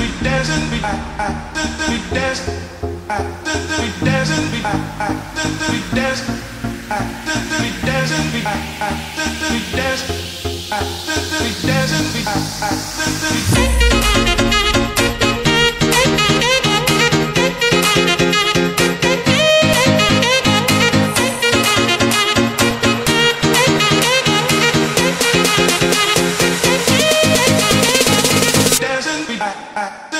We dancing, we, we dancing, we, we dancing, we, we dancing, we, we dance. back.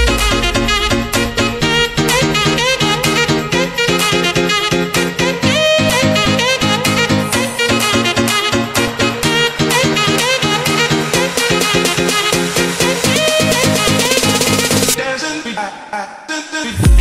I, I, I,